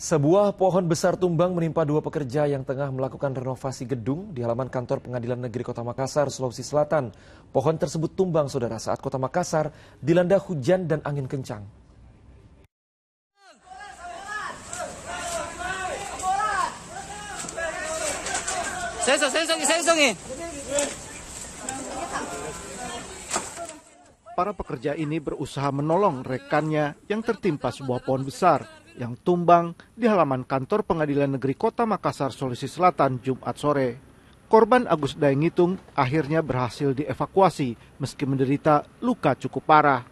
Sebuah pohon besar tumbang menimpa dua pekerja yang tengah melakukan renovasi gedung di halaman kantor Pengadilan Negeri Kota Makassar, Sulawesi Selatan. Pohon tersebut tumbang, saudara, saat Kota Makassar dilanda hujan dan angin kencang. Para pekerja ini berusaha menolong rekannya yang tertimpa sebuah pohon besar yang tumbang di halaman kantor Pengadilan Negeri Kota Makassar, Sulawesi Selatan, Jumat sore. Korban Agus Daengitung akhirnya berhasil dievakuasi meski menderita luka cukup parah.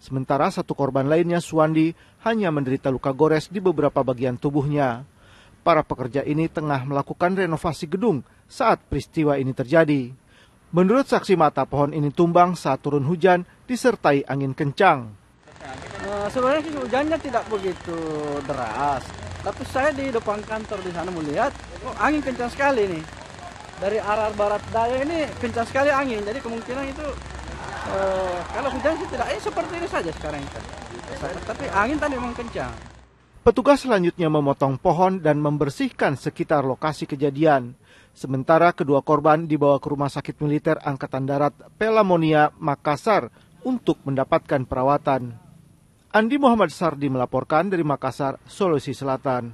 Sementara satu korban lainnya, Suwandi, hanya menderita luka gores di beberapa bagian tubuhnya. Para pekerja ini tengah melakukan renovasi gedung saat peristiwa ini terjadi. Menurut saksi mata, pohon ini tumbang saat turun hujan disertai angin kencang. Uh, sebenarnya hujannya tidak begitu deras, tapi saya di depan kantor di sana melihat oh, angin kencang sekali nih. Dari arah barat daya ini kencang sekali angin, jadi kemungkinan itu uh, kalau hujan sih tidak, eh seperti ini saja sekarang kan. Tapi angin tadi memang kencang. Petugas selanjutnya memotong pohon dan membersihkan sekitar lokasi kejadian. Sementara kedua korban dibawa ke Rumah Sakit Militer Angkatan Darat Pelamonia, Makassar untuk mendapatkan perawatan. Andi Muhammad Sardi melaporkan dari Makassar, Sulawesi Selatan.